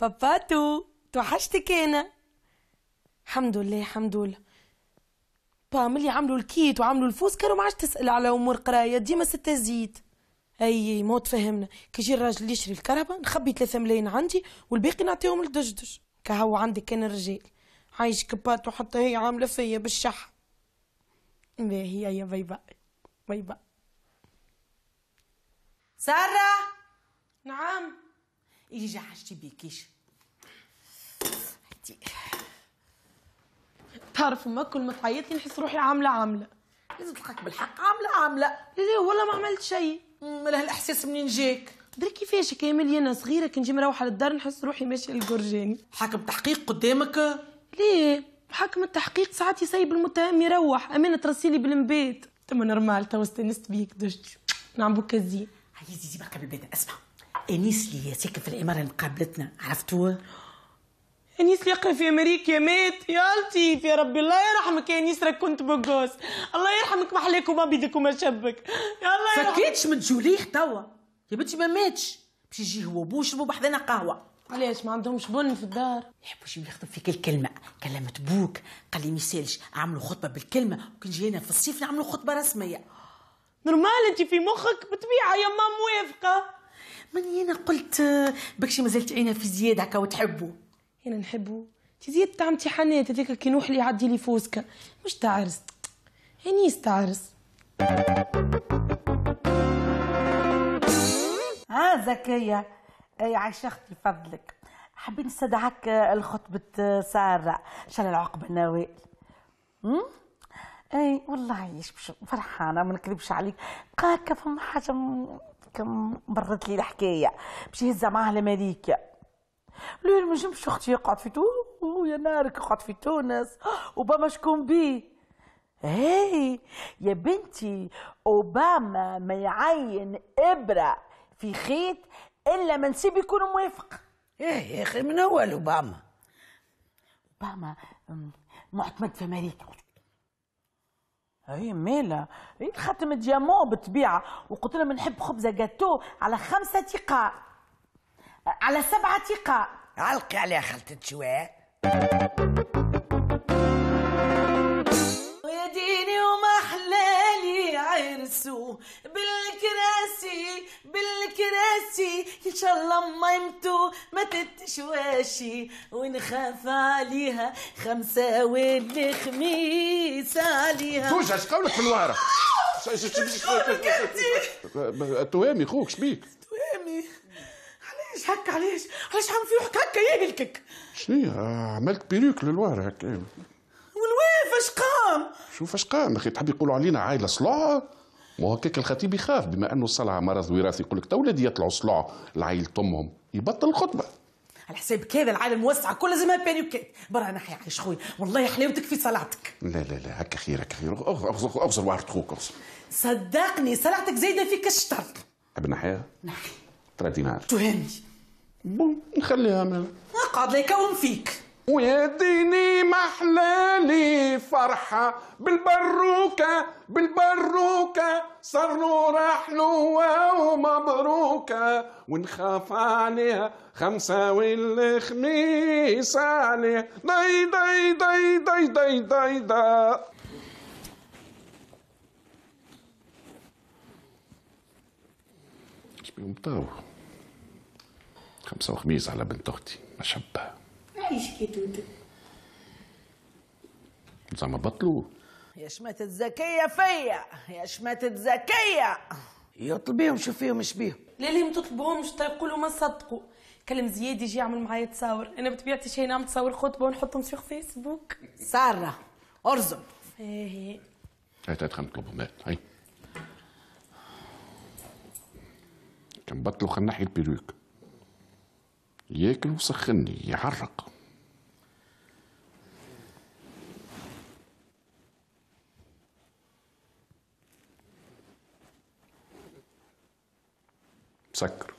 باباتو توحشتك أنا الحمد لله الحمد لله. با ملي عملوا الكيت وعملوا الفوسكر وما عادش تسأل على أمور قراية ديما ستة زيت. أي مو تفهمنا كي يجي الراجل يشري الكهرباء نخبي ثلاثة ملايين عندي والباقي نعطيهم لدجدج كهو عندك كان الرجال. عايش كبات وحتى هي عاملة فيا بالشح. باهي يا باي باي. باي باي. سارة؟ نعم. جا حاجتي بيكيش. هاتي تعرف ما كل ما تعيط لي نحس روحي عاملة عاملة. لازم تلقاك بالحق عاملة عاملة. لا لا والله ما عملت شيء ماله الإحساس منين جاك دري كيفاش كي ملي أنا صغيرة كي نجي مروحة للدار نحس روحي ماشية للجرجاني حاكم تحقيق قدامك؟ ليه حاكم التحقيق ساعات يسيب المتهم يروح. أمانة ترسيلي بالمبيت. تما نورمال تو استانست بيك دشت نعم بوكا زين هيا زيزي بقى بالبيت أسمع. إنيس اللي ساكن في العماره اللي مقابلتنا عرفتوه؟ إنيس يقرا في أمريكا مات يا لطيف يا ربي. الله يرحمك يا إنيس راك كنت بقوس الله يرحمك ما حلاك وما بيدك وما شبك. يا الله يرحمك. فكيتش من جوليح توا. يا بنتي ما ماتش باش يجي هو بوش يشربوا بحذنا قهوة. علاش؟ ما عندهمش بن في الدار. يحبوا يجيو يخدم فيك الكلمة. كلمت بوك. قال لي ما يسالش اعملوا خطبة بالكلمة. وكي نجي هنا في الصيف نعملوا خطبة رسمية. نورمال انت في مخك بطبيعة يا ما موافقه ماني أنا قلت آه، بكشي مازال تعينا في زياد هكا وتحبوا أنا نحبه تي زيد تاع امتحانات هذيك كي نوح لي يعدي لي فوسكا مش تاع عرس. انيس تاع عرس. ها زكية أي عايشة أختي فضلك. حابين نستدعك لخطبة سارة. شال العقبة نوال أمم؟ أي والله عايش مش فرحانة ما نكذبش عليك. قاكة فما حاجة م- كم برت لي الحكاية. باش يهزها معاها لامريكا ليه ما نجمش أختي يقعد في تونس. يا نارك يقعد في تونس. وبابا شكون بيه هاي يا بنتي أوباما ما يعين إبرة في خيط إلا منسيب يكون موافق. إيه يا أخي من أول أوباما. أوباما معتمد في أمريكا. هي مالا هي الخاتم ديامون بالطبيعه وقلت لهم نحب خبزة جاتو على خمسة قاع على سبعة قاع علقي عليها خلطة شواه بالكراسي بالكراسي. إن شاء الله ما يمتو ما تتشواشي. ونخاف عليها؟ خمسة والخميس عليها؟ توجع اش قولك في الوهرة التهامي خوك شبيك توامي. علاش هكا علاش؟ علاش عم في روحك هكا يهلكك؟ شنو عملت بيروك للوهرة هكا. والويف اش قام؟ شوف اش قام أخي تحب يقولوا علينا عائله صلاع ما هكاك الخطيب يخاف بما أنه الصلع مرض وراثي يقول لك تو ولادي يطلعوا صلاع لعائله أمهم. يبطل الخطبة. على حساب كذا العالم موسعة كل لازمها بيريوكات برا نحي عايش خويا. والله حلاوتك في صلاتك. لا لا لا هكا خير هكا خير. اغزر اغزر وعرة خوك صدقني صلاتك زايدة فيك الشطر. حب نحيها نحي 3 دينار. تهمني بون نخليها مالا اقعد لا يكون فيك ويا ديني محلالي فرحة. بالبروكة بالبروكة صرورة حلوة ومبروكة. ونخاف عليها خمسة والخميس عليها داي داي داي داي داي داي دا. بيهم طاو خمسة وخميس على بنت أختي. ما شبه كي توتو زعما بطلوا يا شماتة زكية فيا يا شماتة زكية يطلب بيهم شوف فيهم إيش بيهم. لا ليه ما تطلبوهمش يقولوا ما صدقوا. كلم زياد يجي يعمل معايا تصاور. أنا بطبيعتي شي نعمل تصاور خطبة ونحطهم في فيسبوك سارة أرزم. إيه هاي هاي خلينا نطلبهم. هاي هاي. كان بطلوا خلينا نحي البيروك ياكل وسخني يعرق. مسكر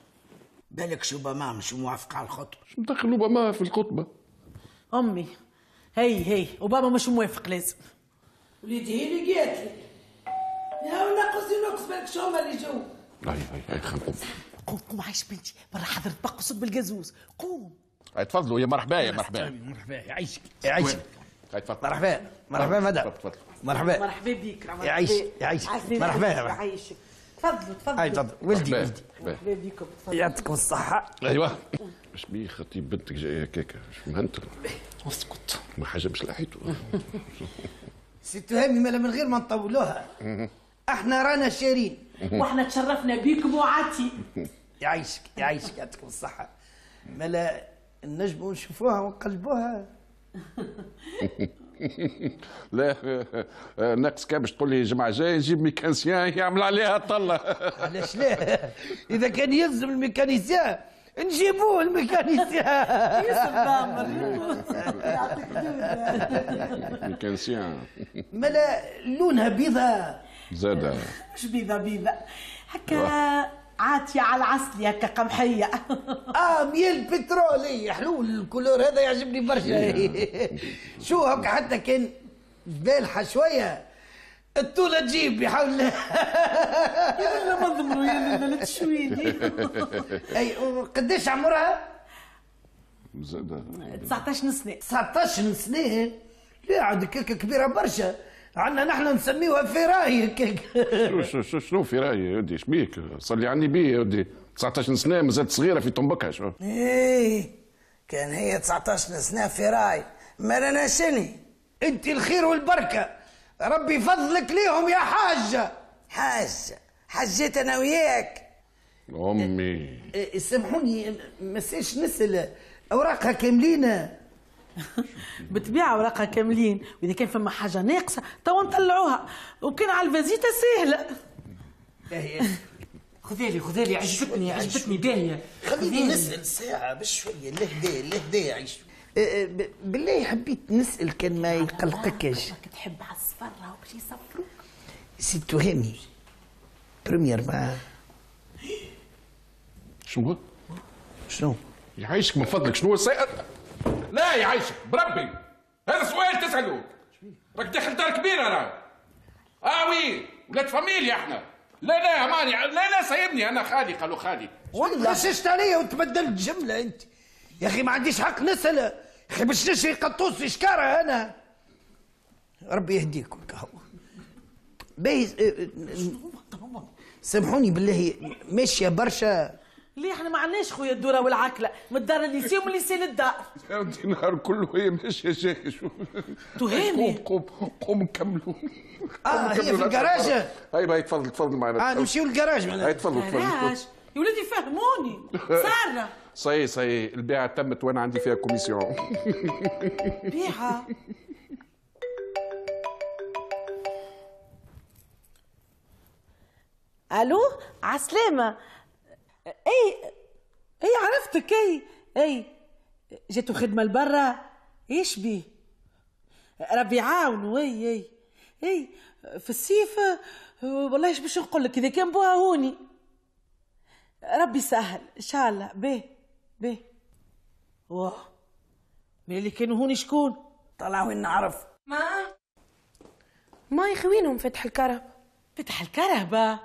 بالك شو اوباما مش موافق على الخطوة شو مدخل أوباما في الخطبة؟ أمي هي هي وبابا مش موافق لازم. وليدي هي اللي قالت لي. يا ولا قصدي نقص بالك شو هما اللي جو. هاي هاي هاي نقوم. قوم قوم عايش بنتي. برا حضرت بق صب بالجازوز قوم. هاي تفضلوا يا مرحبا يا مرحبا. مرحبا يعيشك يعيشك تفضل. مرحبا مرحبا تفضل مرحبا. مرحبا بيك يعيش يعيش مرحبا يعيشك تفضلوا تفضلوا. تفضل. ولدي ولدي. يعطيكم الصحة. أيوه. اش بيه خطيب بنتك جاية هكاك؟ اش مهنتر اسكت. ما حاجة مش لحيته ست هامي مالا من غير ما نطولوها. إحنا رانا شارين. وإحنا تشرفنا بيكم وعاتي يعيشك يعيشك يعطيكم الصحة. مالا نجموا نشوفوها ونقلبوها. لا آه، ناقص كان باش تقول لي الجمعه الجايه نجيب ميكانسيان يعمل عليها طلة. علاش لا؟ إذا كان يلزم الـ mécanicien نجيبوه الـ mécanicien. mécanicien مالا لونها بيضة. زاد مش بيضة بيضة. هكا عاتية على العسل هكا قمحية. آه même بترولي. حلو الـ couleur هذا يعجبني برشا. شو هكا حتى كان بالحة شوية. الطولة تجيب بحول الله لا ما ضمنوا يا لا تشويني أي قديش عمرها؟ زاد. 19 سنة 19 سنة لا عاد كبيرة برشا. عندنا نحن نسميوها فراي هكاك شو شو شو شنو في رايي يا ودي شبيك صلي عني بيه يا ودي 19 سنه مازالت صغيرة في تنبكها شو؟ إيه كان هي 19 سنة في راي ما رانا شني؟ أنت الخير والبركة. ربي يفضلك ليهم يا حاجة. حاجة. حجيت أنا وياك. أمي. إيه، سامحوني ما نسأل أوراقها كاملين. بطبيعة ورقة كاملين وإذا كان فما حاجة ناقصة توا نطلعوها. وكان على الفازيتا سهلة خذيلي خذيلي عجبتني عجبتني. باهية. خليني نسأل ساعة بشوية. لهدا لهدا يعيش بالله حبيت نسأل كان ما يقلقكش تحب على الصفرة وباش يصفروك سي تهامي بريمير ما. شنو هو؟ شنو؟ يعيشك من فضلك شنو السيئة؟ لا يعيشك بربي. هذا سؤال تسأله. راك داخل دار كبيرة راه آه وي ولاد فاميليا إحنا. لا لا ماني لا لا سايبني أنا خالي قالوا خالي. والله. غششت عليا وتبدلت جملة أنت. يا أخي ما عنديش حق نسأل. يا أخي باش نشري قطوس شكارة أنا. ربي يهديكم. كهو باهي سامحوني بالله ماشية برشا. عندناش خويا الدورة والعكلة من الدار اللي يسير ومن اللي يسير للدار يا ودي النهار كله هي ماشية يا شيخ شو؟ تهامي. قوم قوم قوم نكملوا آه هي في الجراج. هاي باي تفضل تفضل معنا. آه نمشيو للجراج هاي معناها تفضل. تفضل يا ولادي فهموني. سارة. صحيح صحيح. البيعة تمت وأنا عندي فيها commission. بيعة. ألو عسلامة. اي اي عرفتك اي اي جاتو خدمة لبرا. إيش بيه ربي يعاونوا اي إي. إي في الصيف والله إيش باش نقول لك إذا كان بوها هوني. ربي يسهل إن شاء الله. بيه بيه واه من اللي كانوا هوني شكون؟ طلع وين نعرف. ما؟ ما يخوينهم فتح الكرب فتح الكرهبة آه.